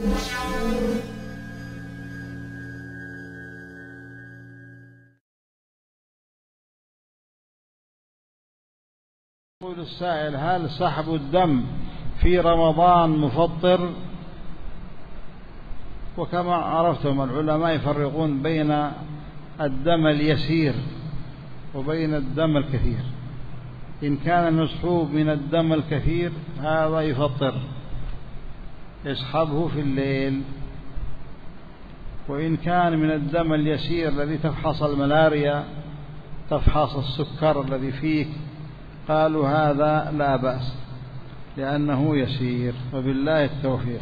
يقول السائل هل سحب الدم في رمضان مفطر؟ وكما عرفتم العلماء يفرقون بين الدم اليسير وبين الدم الكثير. إن كان المسحوب من الدم الكثير هذا يفطر. يسحبه في الليل. وإن كان من الدم اليسير الذي تفحص الملاريا تفحص السكر الذي فيك قالوا هذا لا بأس لأنه يسير وبالله التوفيق.